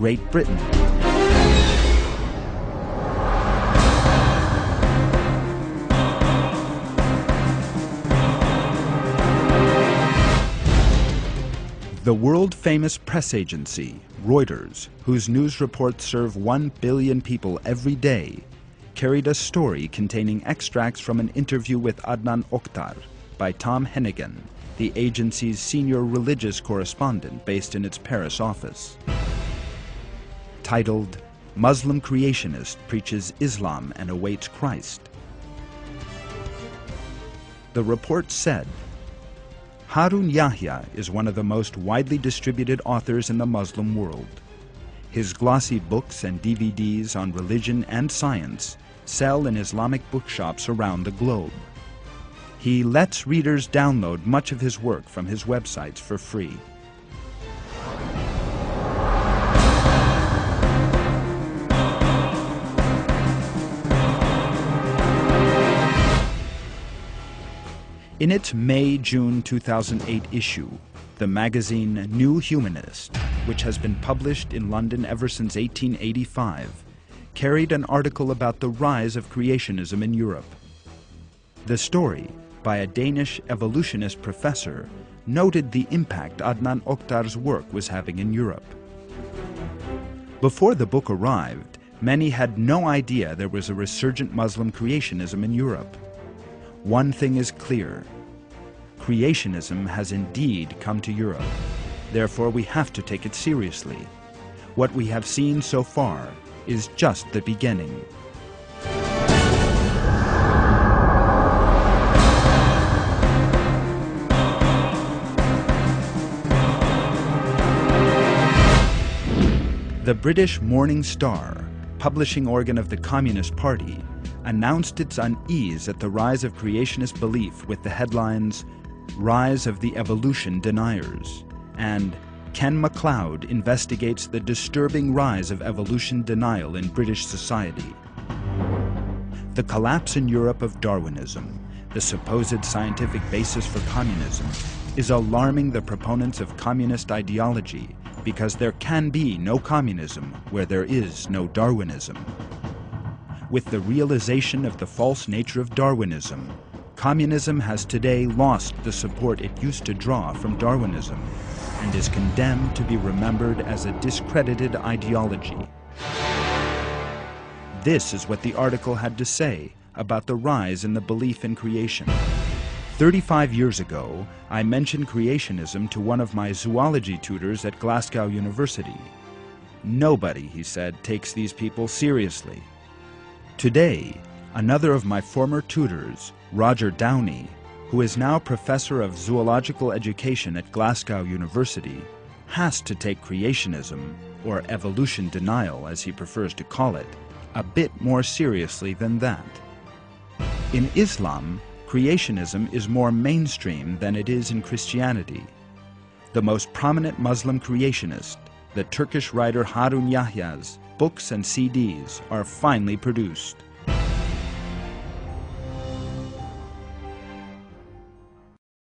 Great Britain. The world famous press agency, Reuters, whose news reports serve 1 billion people every day, carried a story containing extracts from an interview with Adnan Oktar by Tom Heneghan, the agency's senior religious correspondent based in its Paris office. Titled, Muslim Creationist Preaches Islam and Awaits Christ. The report said Harun Yahya is one of the most widely distributed authors in the Muslim world. His glossy books and DVDs on religion and science sell in Islamic bookshops around the globe. He lets readers download much of his work from his websites for free. In its May June 2008 issue, the magazine New Humanist, which has been published in London ever since 1885, carried an article about the rise of creationism in Europe. The story, by a Danish evolutionist professor, noted the impact Adnan Oktar's work was having in Europe. Before the book arrived, many had no idea there was a resurgent Muslim creationism in Europe. One thing is clear. Creationism has indeed come to Europe. Therefore, we have to take it seriously. What we have seen so far is just the beginning. The British Morning Star, publishing organ of the Communist Party, announced its unease at the rise of creationist belief with the headlines Rise of the Evolution Deniers and Ken MacLeod investigates the disturbing rise of evolution denial in British society. The collapse in Europe of Darwinism, the supposed scientific basis for communism, is alarming the proponents of communist ideology because there can be no communism where there is no Darwinism. With the realization of the false nature of Darwinism, communism has today lost the support it used to draw from Darwinism and is condemned to be remembered as a discredited ideology. This is what the article had to say about the rise in the belief in creation. 35 years ago, I mentioned creationism to one of my zoology tutors at Glasgow University. Nobody, he said, takes these people seriously. Today, another of my former tutors, Roger Downie, who is now professor of zoological education at Glasgow University, has to take creationism, or evolution denial as he prefers to call it, a bit more seriously than that. In Islam, creationism is more mainstream than it is in Christianity. The most prominent Muslim creationist, the Turkish writer Harun Yahya's books and CDs are finally produced.